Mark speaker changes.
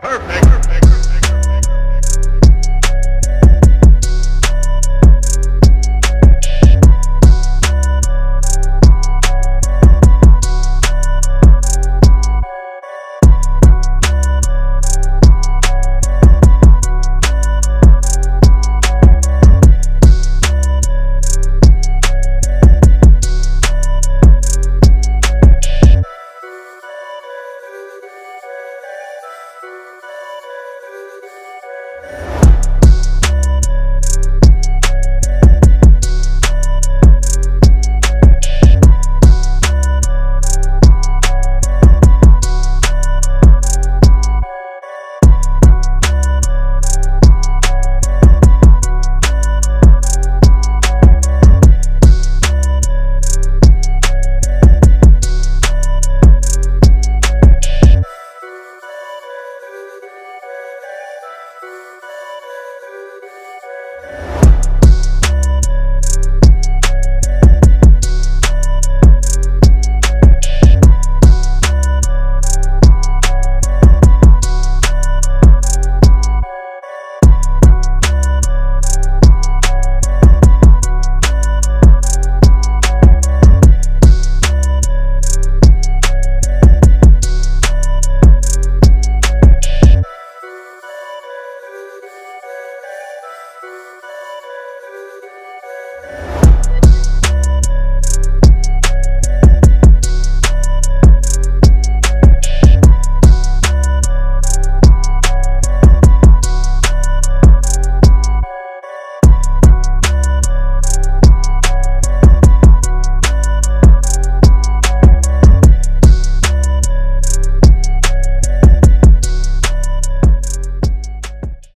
Speaker 1: Perfect.